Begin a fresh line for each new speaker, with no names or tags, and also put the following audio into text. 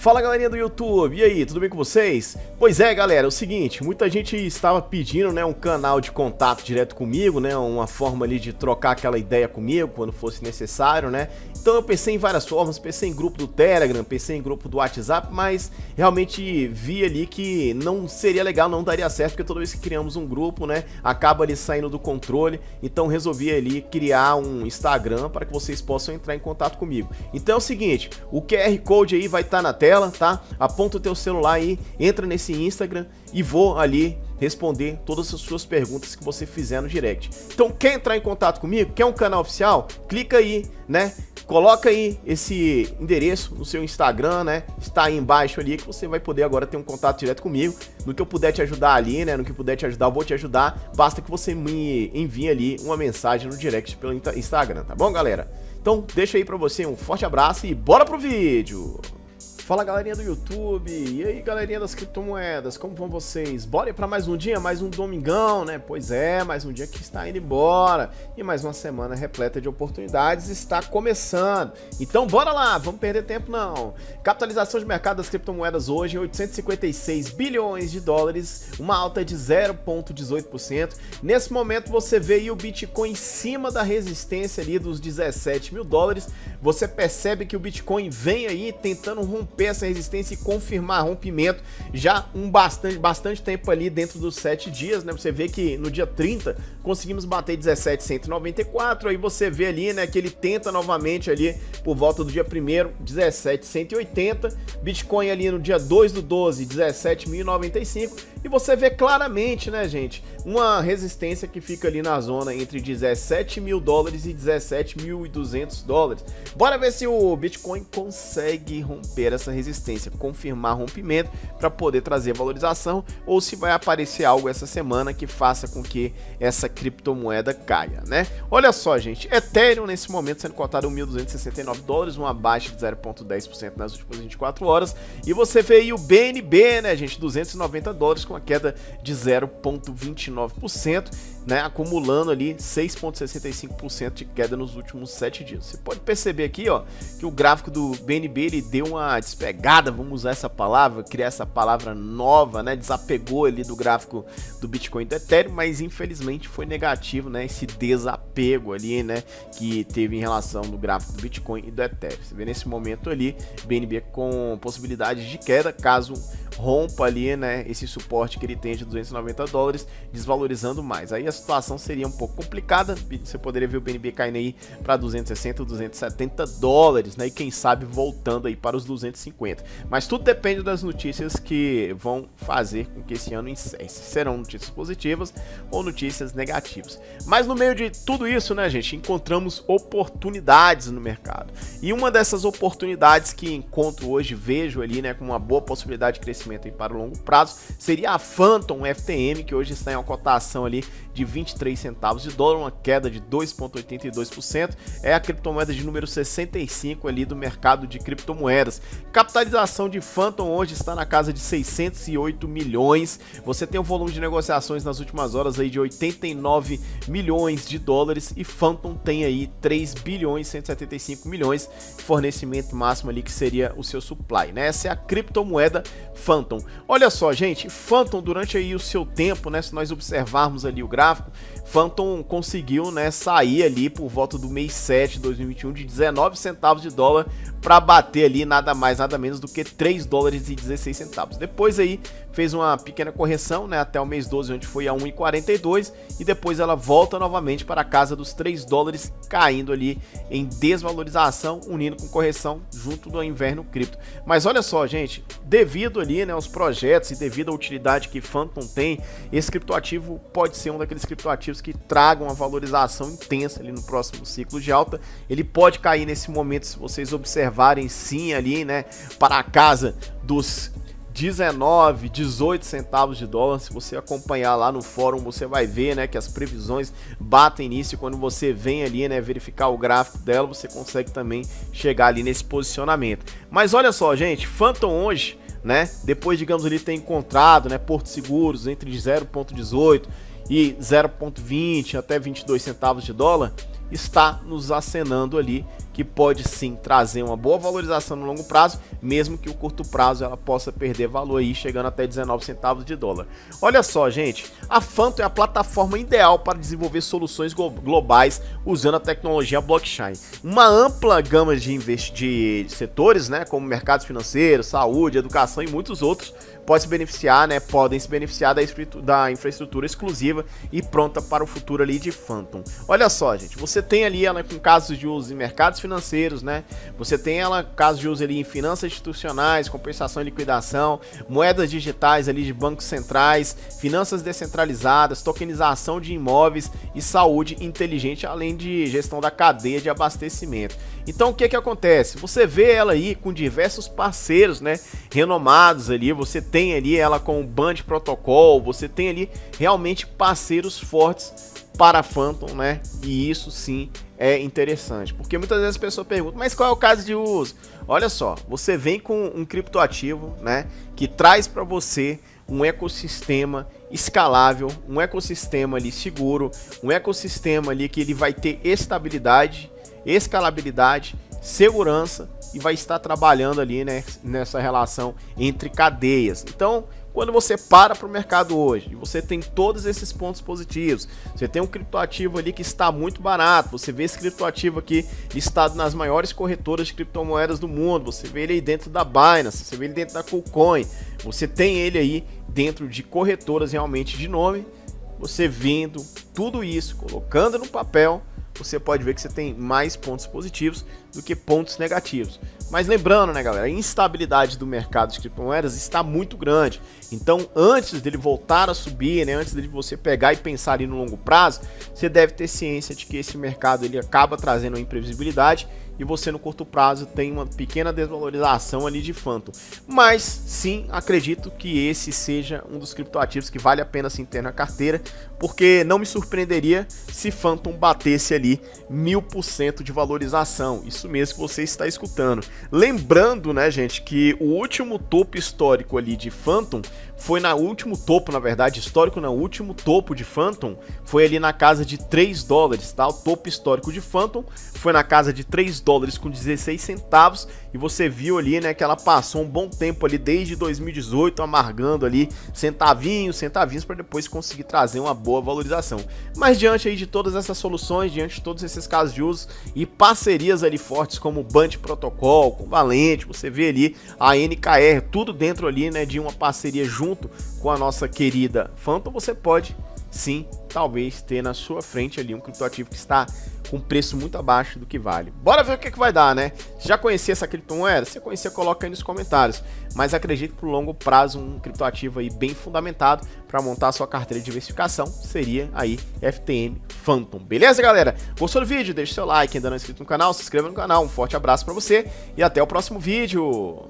Fala galerinha do YouTube, e aí, tudo bem com vocês? Pois é galera, é o seguinte, muita gente estava pedindo né, um canal de contato direto comigo, né, uma forma ali de trocar aquela ideia comigo quando fosse necessário, né? Então eu pensei em várias formas, pensei em grupo do Telegram, pensei em grupo do WhatsApp, mas realmente vi ali que não seria legal, não daria certo, porque toda vez que criamos um grupo, né, acaba ali saindo do controle, então resolvi ali criar um Instagram para que vocês possam entrar em contato comigo. Então é o seguinte, o QR Code aí vai estar tá na tela, tela, tá? Aponta o teu celular aí, entra nesse Instagram e vou ali responder todas as suas perguntas que você fizer no direct. Então, quer entrar em contato comigo? Quer um canal oficial? Clica aí, né? Coloca aí esse endereço no seu Instagram, né? Está aí embaixo ali que você vai poder agora ter um contato direto comigo. No que eu puder te ajudar ali, né? No que puder te ajudar, eu vou te ajudar. Basta que você me envie ali uma mensagem no direct pelo Instagram, tá bom, galera? Então, deixa aí pra você um forte abraço e bora pro vídeo! Fala galerinha do YouTube, e aí galerinha das criptomoedas, como vão vocês? Bora para mais um dia, mais um domingão, né? Pois é, mais um dia que está indo embora e mais uma semana repleta de oportunidades está começando. Então bora lá, vamos perder tempo não. Capitalização de mercado das criptomoedas hoje 856 bilhões de dólares, uma alta de 0,18%. Nesse momento você vê o Bitcoin em cima da resistência ali dos 17 mil dólares. Você percebe que o Bitcoin vem aí tentando romper romper essa resistência e confirmar rompimento já um bastante, bastante tempo ali dentro dos 7 dias, né? Você vê que no dia 30 conseguimos bater 17,194, aí você vê ali, né, que ele tenta novamente ali por volta do dia 1 17,180, Bitcoin ali no dia 2 do 12, 17.095, e você vê claramente, né, gente, uma resistência que fica ali na zona entre 17 mil dólares e 17.200 dólares. Bora ver se o Bitcoin consegue romper essa resistência, confirmar rompimento para poder trazer valorização ou se vai aparecer algo essa semana que faça com que essa criptomoeda caia, né? Olha só, gente, Ethereum nesse momento sendo cotado a 1.269 dólares, uma baixa de 0.10% nas últimas 24 horas, e você vê aí o BNB, né, gente, 290 dólares com a queda de 0.29% né, acumulando ali 6,65% de queda nos últimos 7 dias. Você pode perceber aqui ó, que o gráfico do BNB ele deu uma despegada, vamos usar essa palavra, criar essa palavra nova, né, desapegou ali do gráfico do Bitcoin e do Ethereum, mas infelizmente foi negativo né, esse desapego ali né, que teve em relação do gráfico do Bitcoin e do Ethereum. Você vê nesse momento ali, BNB com possibilidades de queda caso rompa ali né, esse suporte que ele tem de 290 dólares, desvalorizando mais. Aí a situação seria um pouco complicada. Você poderia ver o BNB caindo aí para 260, 270 dólares, né? E quem sabe voltando aí para os 250. Mas tudo depende das notícias que vão fazer com que esse ano encerre. Serão notícias positivas ou notícias negativas. Mas no meio de tudo isso, né, gente, encontramos oportunidades no mercado. E uma dessas oportunidades que encontro hoje, vejo ali, né, com uma boa possibilidade de crescimento aí para o longo prazo, seria a Phantom FTM, que hoje está em uma cotação ali de 23 centavos de dólar, uma queda de 2,82%. É a criptomoeda de número 65 ali do mercado de criptomoedas. Capitalização de Phantom hoje está na casa de 608 milhões. Você tem um volume de negociações nas últimas horas aí de 89 milhões de dólares e Phantom tem aí 3 bilhões 175 milhões fornecimento máximo ali que seria o seu supply, né? Essa é a criptomoeda Phantom. Olha só, gente, Phantom durante aí o seu tempo, né, se nós observarmos ali o gráfico gráfico, Phantom conseguiu né, sair ali por volta do mês 7 de 2021 de 19 centavos de dólar para bater ali nada mais nada menos do que 3 dólares e 16 centavos. Depois aí fez uma pequena correção, né, até o mês 12 onde foi a 1,42 e depois ela volta novamente para a casa dos 3 dólares, caindo ali em desvalorização, unindo com correção junto do inverno cripto. Mas olha só, gente, devido ali, né, aos projetos e devido à utilidade que Phantom tem, esse criptoativo pode ser um daqueles criptoativos que tragam uma valorização intensa ali no próximo ciclo de alta. Ele pode cair nesse momento se vocês observarem observarem sim ali, né, para a casa dos 19, 18 centavos de dólar. Se você acompanhar lá no fórum, você vai ver, né, que as previsões batem nisso. E quando você vem ali, né, verificar o gráfico dela, você consegue também chegar ali nesse posicionamento. Mas olha só, gente, Phantom hoje, né, depois digamos ali ter encontrado, né, Porto Seguros entre 0.18 e 0.20 até 22 centavos de dólar, está nos acenando ali que pode sim trazer uma boa valorização no longo prazo, mesmo que o curto prazo ela possa perder valor aí, chegando até 19 centavos de dólar. Olha só, gente, a Phantom é a plataforma ideal para desenvolver soluções globais usando a tecnologia blockchain. Uma ampla gama de, de setores, né, como mercados financeiros, saúde, educação e muitos outros, pode se beneficiar, né, podem se beneficiar da, da infraestrutura exclusiva e pronta para o futuro ali de Phantom. Olha só, gente, você tem ali ela com casos de uso em mercados financeiros, né? Você tem ela casos de uso ali em finanças institucionais, compensação e liquidação, moedas digitais ali de bancos centrais, finanças descentralizadas, tokenização de imóveis e saúde inteligente, além de gestão da cadeia de abastecimento. Então o que que acontece? Você vê ela aí com diversos parceiros, né, renomados ali, você tem ali ela com o Band Protocol, você tem ali realmente parceiros fortes para a Phantom, né? E isso sim é interessante, porque muitas vezes as pessoas perguntam, mas qual é o caso de uso? Olha só, você vem com um criptoativo, né, que traz para você um ecossistema escalável, um ecossistema ali seguro, um ecossistema ali que ele vai ter estabilidade, escalabilidade, segurança e vai estar trabalhando ali né, nessa relação entre cadeias. Então, quando você para para o mercado hoje você tem todos esses pontos positivos, você tem um criptoativo ali que está muito barato, você vê esse criptoativo aqui listado nas maiores corretoras de criptomoedas do mundo, você vê ele aí dentro da Binance, você vê ele dentro da KuCoin, você tem ele aí dentro de corretoras realmente de nome, você vendo tudo isso, colocando no papel, você pode ver que você tem mais pontos positivos do que pontos negativos. Mas lembrando, né, galera, a instabilidade do mercado de criptomoedas está muito grande. Então, antes dele voltar a subir, né, antes de você pegar e pensar ali no longo prazo, você deve ter ciência de que esse mercado ele acaba trazendo uma imprevisibilidade e você no curto prazo tem uma pequena desvalorização ali de Phantom. Mas sim, acredito que esse seja um dos criptoativos que vale a pena se ter na carteira, porque não me surpreenderia se Phantom batesse ali mil por cento de valorização. Isso mesmo que você está escutando. Lembrando, né, gente, que o último topo histórico ali de Phantom foi na último topo, na verdade, histórico no último topo de Phantom, foi ali na casa de 3 dólares, tá? O topo histórico de Phantom foi na casa de 3 dólares com 16 centavos e você viu ali, né, que ela passou um bom tempo ali desde 2018 amargando ali centavinhos, centavinhos para depois conseguir trazer uma boa valorização. Mas diante aí de todas essas soluções, diante de todos esses casos de uso e parcerias ali fortes como o Band Protocol, com Valente, você vê ali a NKR, tudo dentro ali, né, de uma parceria junto junto com a nossa querida Phantom, você pode sim, talvez ter na sua frente ali um criptoativo que está com preço muito abaixo do que vale. Bora ver o que, é que vai dar, né? Já conhecia essa criptomoeda? Se conhecia, coloca aí nos comentários. Mas acredito que por longo prazo um criptoativo aí bem fundamentado para montar a sua carteira de diversificação seria aí FTM Phantom. Beleza, galera? Gostou do vídeo? Deixe seu like, ainda não é inscrito no canal, se inscreva no canal. Um forte abraço para você e até o próximo vídeo.